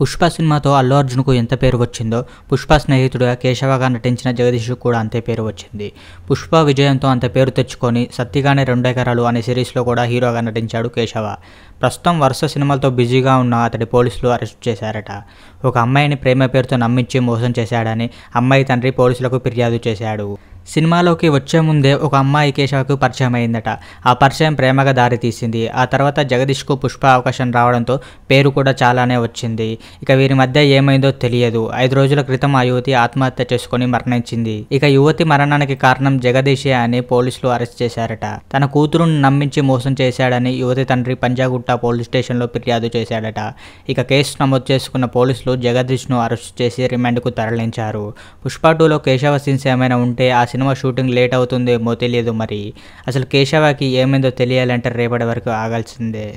పుష్ప సినిమాతో అల్లు అర్జున్కు ఎంత పేరు వచ్చిందో పుష్ప స్నేహితుడుగా కేశవగా నటించిన జగదీష్ కూడా అంతే పేరు వచ్చింది. పుష్ప విజయంతో అంత పేరు తెచ్చుకొని సత్తిగానే రెండెకరాలు అనే సిరీస్లో కూడా హీరోగా నటించాడు కేశవ. ప్రస్తుతం వరుస సినిమాలతో బిజీగా ఉన్న అతడి పోలీసులు అరెస్ట్ చేశారట. ఒక అమ్మాయిని ప్రేమ పేరుతో నమ్మించి మోసం చేశాడని అమ్మాయి తండ్రి పోలీసులకు ఫిర్యాదు చేశాడు. సినిమాలోకి వచ్చే ముందే ఒక అమ్మాయి కేశవకు పరిచయం అయిందట. ఆ పరిచయం ప్రేమగా దారితీసింది ఆ తర్వాత జగదీష్కు పుష్ప అవకాశం రావడంతో పేరు కూడా చాలానే వచ్చింది. ఇక వీరి మధ్య ఏమైందో తెలియదు. ఐదు రోజుల క్రితం ఆ యువతి ఆత్మహత్య చేసుకుని మరణించింది. ఇక యువతి మరణానికి కారణం జగదీషే అని పోలీసులు అరెస్ట్ చేశారట. తన కూతురును నమ్మించి మోసం చేశాడని యువతి తండ్రి పంజాగుట్ట పోలీస్ స్టేషన్లో ఫిర్యాదు చేశాడట. ఇక కేసు నమోదు చేసుకున్న పోలీసులు జగదీష్ను అరెస్ట్ చేసి రిమాండ్కు తరలించారు. పుష్ప టూలో కేశవ సీన్స్ ఏమైనా ఉంటే ఆ సినిమా షూటింగ్ లేట్ అవుతుందేమో తెలియదు మరి. అసలు కేశవకి ఏమైందో తెలియాలంటే రేపటి వరకు ఆగాల్సిందే.